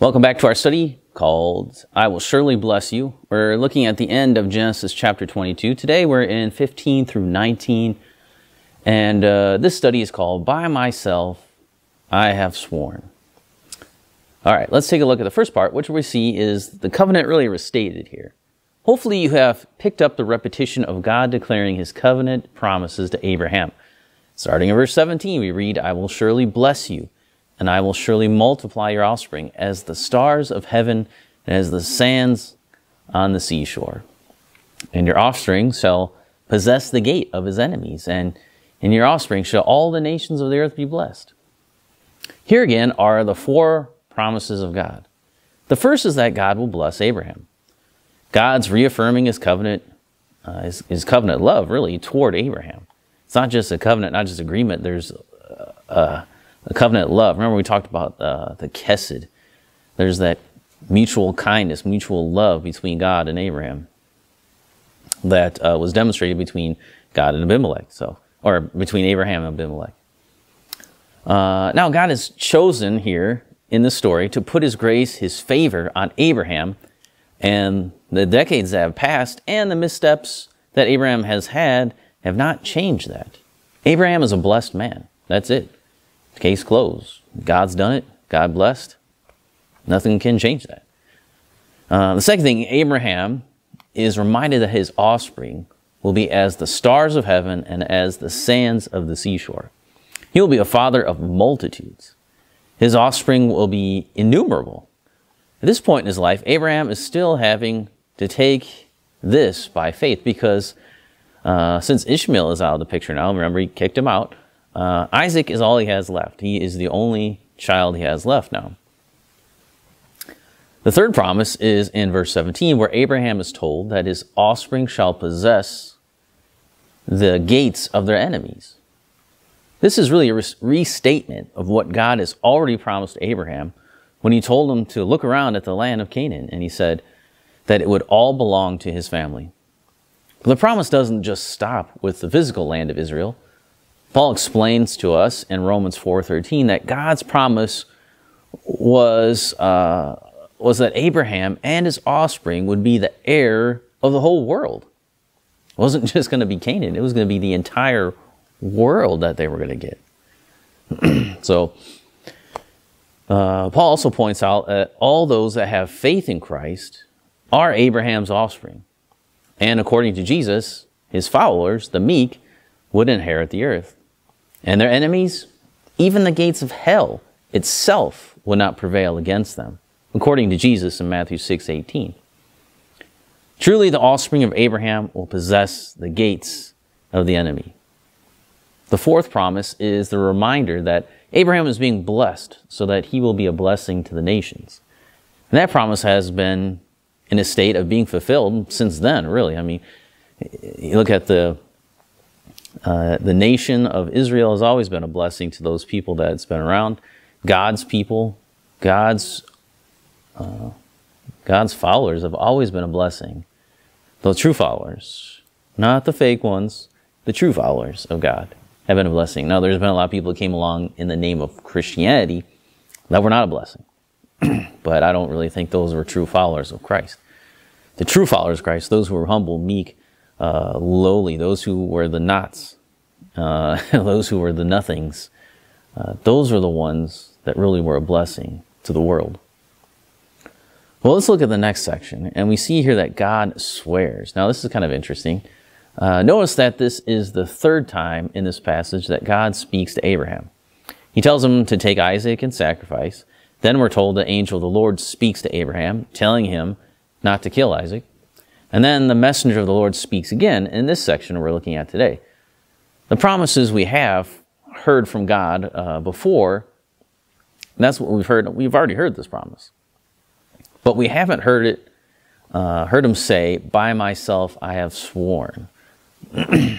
Welcome back to our study called I Will Surely Bless You. We're looking at the end of Genesis chapter 22. Today we're in 15 through 19, and uh, this study is called By Myself I Have Sworn. All right, let's take a look at the first part, which we see is the covenant really restated here. Hopefully, you have picked up the repetition of God declaring his covenant promises to Abraham. Starting in verse 17, we read, I will surely bless you and I will surely multiply your offspring as the stars of heaven and as the sands on the seashore. And your offspring shall possess the gate of his enemies, and in your offspring shall all the nations of the earth be blessed. Here again are the four promises of God. The first is that God will bless Abraham. God's reaffirming his covenant, uh, his, his, covenant love, really, toward Abraham. It's not just a covenant, not just agreement. There's uh, the covenant love. Remember, we talked about uh, the Kesed. There's that mutual kindness, mutual love between God and Abraham that uh, was demonstrated between God and Abimelech, so or between Abraham and Abimelech. Uh, now, God has chosen here in the story to put His grace, His favor on Abraham, and the decades that have passed and the missteps that Abraham has had have not changed that. Abraham is a blessed man. That's it. Case closed. God's done it. God blessed. Nothing can change that. Uh, the second thing, Abraham is reminded that his offspring will be as the stars of heaven and as the sands of the seashore. He will be a father of multitudes. His offspring will be innumerable. At this point in his life, Abraham is still having to take this by faith because uh, since Ishmael is out of the picture now, remember he kicked him out, uh, Isaac is all he has left. He is the only child he has left now. The third promise is in verse 17, where Abraham is told that his offspring shall possess the gates of their enemies. This is really a restatement of what God has already promised Abraham when he told him to look around at the land of Canaan and he said that it would all belong to his family. But the promise doesn't just stop with the physical land of Israel. Paul explains to us in Romans 4:13 that God's promise was uh, was that Abraham and his offspring would be the heir of the whole world. It wasn't just going to be Canaan; it was going to be the entire world that they were going to get. so, uh, Paul also points out that all those that have faith in Christ are Abraham's offspring, and according to Jesus, his followers, the meek, would inherit the earth. And their enemies, even the gates of hell itself, will not prevail against them, according to Jesus in Matthew 6 18. Truly, the offspring of Abraham will possess the gates of the enemy. The fourth promise is the reminder that Abraham is being blessed so that he will be a blessing to the nations. And that promise has been in a state of being fulfilled since then, really. I mean, you look at the uh, the nation of Israel has always been a blessing to those people that it's been around. God's people, God's uh, God's followers have always been a blessing. The true followers, not the fake ones, the true followers of God have been a blessing. Now, there's been a lot of people that came along in the name of Christianity that were not a blessing. but I don't really think those were true followers of Christ. The true followers of Christ, those who were humble, meek, uh, lowly, those who were the nots, uh, those who were the nothings, uh, those are the ones that really were a blessing to the world. Well, let's look at the next section, and we see here that God swears. Now, this is kind of interesting. Uh, notice that this is the third time in this passage that God speaks to Abraham. He tells him to take Isaac and sacrifice. Then we're told the angel of the Lord speaks to Abraham, telling him not to kill Isaac. And then the messenger of the Lord speaks again in this section we're looking at today. The promises we have heard from God uh, before, that's what we've heard. We've already heard this promise. But we haven't heard it, uh, heard him say, By myself I have sworn. to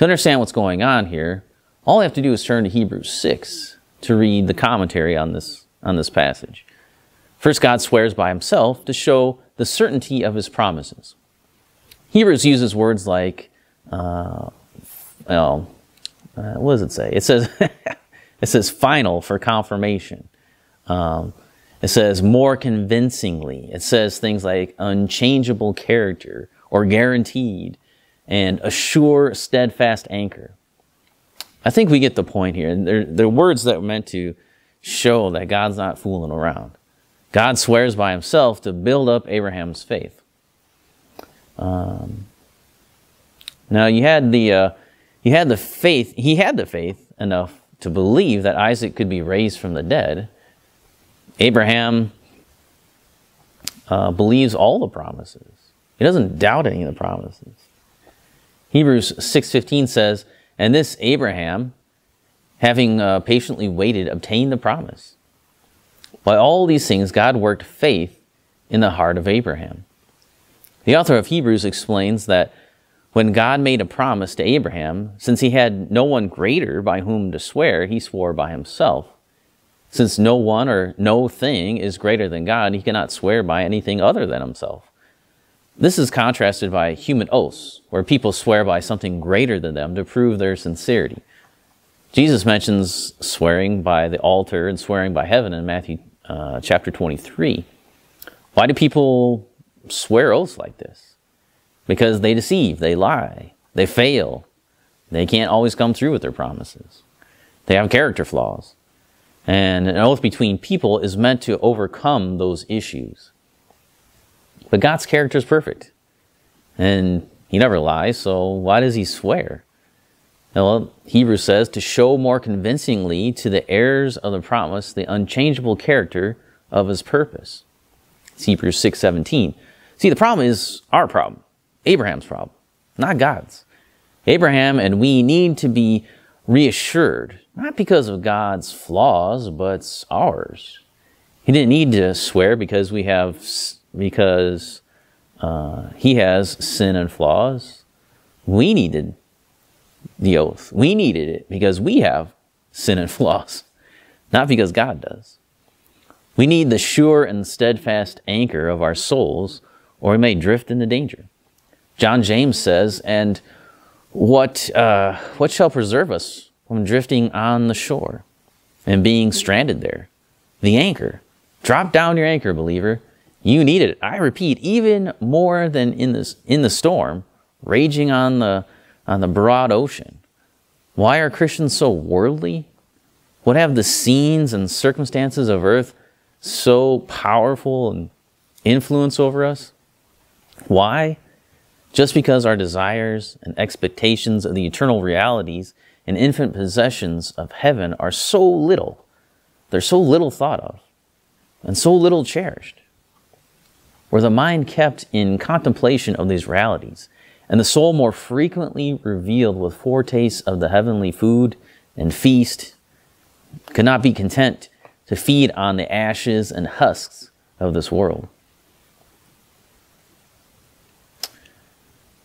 understand what's going on here, all I have to do is turn to Hebrews 6 to read the commentary on this, on this passage. First, God swears by himself to show the certainty of his promises. Hebrews uses words like, uh, well, uh, what does it say? It says, it says final for confirmation. Um, It says more convincingly. It says things like unchangeable character or guaranteed and a sure, steadfast anchor. I think we get the point here. And They're, they're words that are meant to show that God's not fooling around. God swears by himself to build up Abraham's faith. Um, now you had the uh, you had the faith. He had the faith enough to believe that Isaac could be raised from the dead. Abraham uh, believes all the promises. He doesn't doubt any of the promises. Hebrews 6:15 says, "And this Abraham, having uh, patiently waited, obtained the promise." By all these things, God worked faith in the heart of Abraham. The author of Hebrews explains that when God made a promise to Abraham, since he had no one greater by whom to swear, he swore by himself. Since no one or no thing is greater than God, he cannot swear by anything other than himself. This is contrasted by human oaths, where people swear by something greater than them to prove their sincerity. Jesus mentions swearing by the altar and swearing by heaven in Matthew uh, chapter 23. Why do people swear oaths like this? because they deceive, they lie, they fail. They can't always come through with their promises. They have character flaws. And an oath between people is meant to overcome those issues. But God's character is perfect. And he never lies, so why does he swear? Well, Hebrews says to show more convincingly to the heirs of the promise the unchangeable character of his purpose. It's Hebrews 6:17. See, the problem is our problem. Abraham's problem, not God's. Abraham and we need to be reassured, not because of God's flaws, but ours. He didn't need to swear because we have, because uh, he has sin and flaws. We needed the oath. We needed it because we have sin and flaws, not because God does. We need the sure and steadfast anchor of our souls, or we may drift into danger. John James says, and what, uh, what shall preserve us from drifting on the shore and being stranded there? The anchor. Drop down your anchor, believer. You need it. I repeat, even more than in, this, in the storm, raging on the, on the broad ocean. Why are Christians so worldly? What have the scenes and circumstances of earth so powerful and influence over us? Why? Just because our desires and expectations of the eternal realities and infant possessions of heaven are so little, they're so little thought of and so little cherished. Were the mind kept in contemplation of these realities, and the soul more frequently revealed with foretastes of the heavenly food and feast, could not be content to feed on the ashes and husks of this world.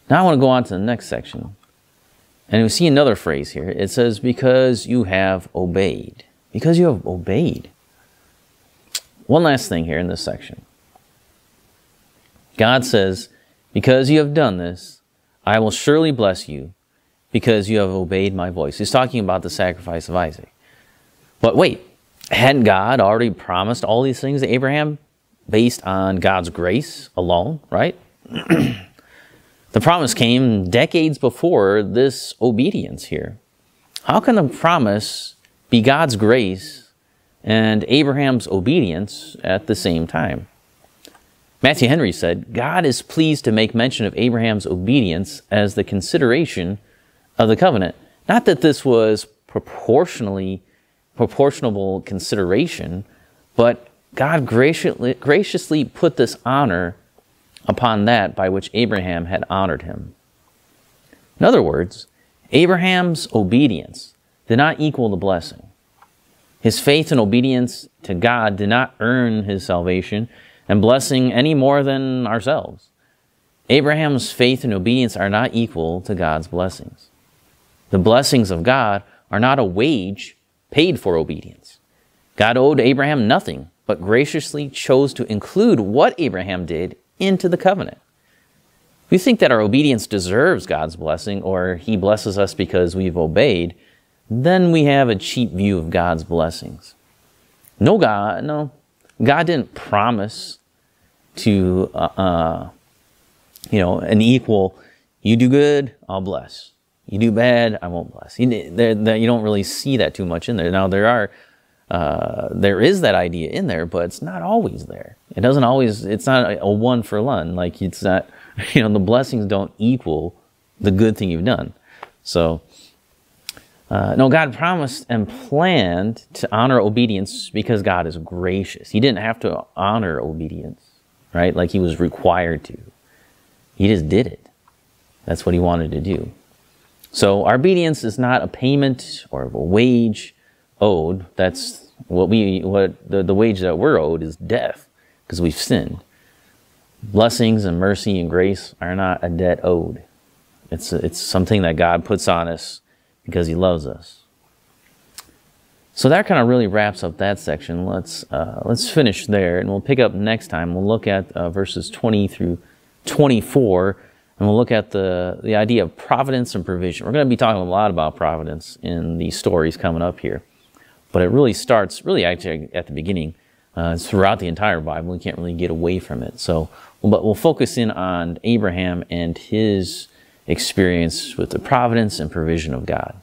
Now I want to go on to the next section. And we see another phrase here. It says, because you have obeyed. Because you have obeyed. One last thing here in this section. God says, because you have done this, I will surely bless you because you have obeyed my voice. He's talking about the sacrifice of Isaac. But wait, hadn't God already promised all these things to Abraham based on God's grace alone, right? The promise came decades before this obedience here. How can the promise be God's grace and Abraham's obedience at the same time? Matthew Henry said, God is pleased to make mention of Abraham's obedience as the consideration of the covenant. Not that this was proportionally proportionable consideration, but God graciously, graciously put this honor upon that by which Abraham had honored him. In other words, Abraham's obedience did not equal the blessing. His faith and obedience to God did not earn his salvation and blessing any more than ourselves. Abraham's faith and obedience are not equal to God's blessings. The blessings of God are not a wage paid for obedience. God owed Abraham nothing, but graciously chose to include what Abraham did into the covenant. If we think that our obedience deserves God's blessing or He blesses us because we've obeyed, then we have a cheap view of God's blessings. No God, no, God didn't promise to, uh, uh, you know, an equal, you do good, I'll bless. You do bad, I won't bless. You, you don't really see that too much in there. Now, there are, uh, there is that idea in there, but it's not always there. It doesn't always, it's not a, a one for one. Like, it's not, you know, the blessings don't equal the good thing you've done. So, uh, no, God promised and planned to honor obedience because God is gracious. He didn't have to honor obedience, right? Like he was required to. He just did it. That's what he wanted to do. So our obedience is not a payment or a wage owed. That's what we what the, the wage that we're owed is death because we've sinned. Blessings and mercy and grace are not a debt owed. It's it's something that God puts on us because he loves us. So that kind of really wraps up that section. Let's uh, let's finish there, and we'll pick up next time. We'll look at uh, verses 20 through 24, and we'll look at the the idea of providence and provision. We're going to be talking a lot about providence in these stories coming up here, but it really starts really actually at the beginning. Uh, it's throughout the entire Bible. We can't really get away from it. So, but we'll focus in on Abraham and his experience with the providence and provision of God.